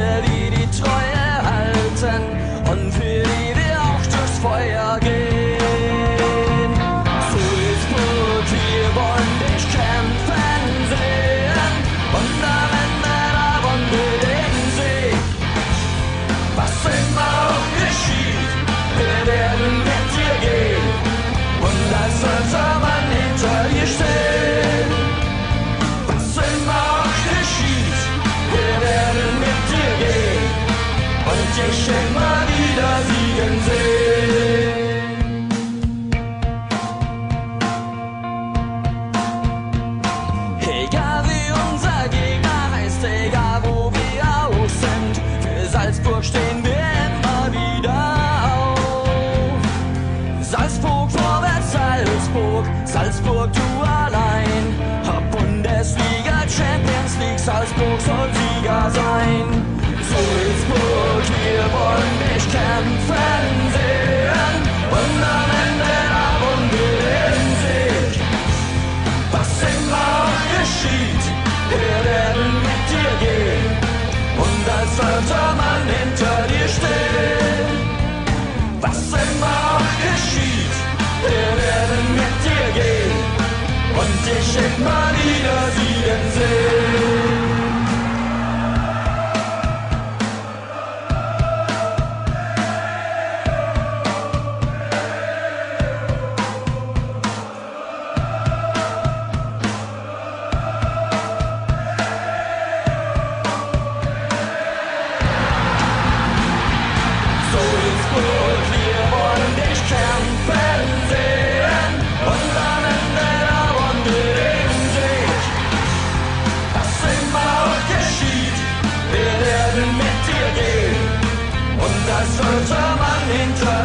Leute, die die Treue halten und für die wir auch durchs Feuer gehen. So ist gut, wir wollen dich kämpfen sehen und am Ende der wir den Sieg. Was immer auch geschieht. Hamburg, du allein. Ob Bundesliga, Champions League, Salzburg soll Sieger sein. und ich immer wieder sie denn.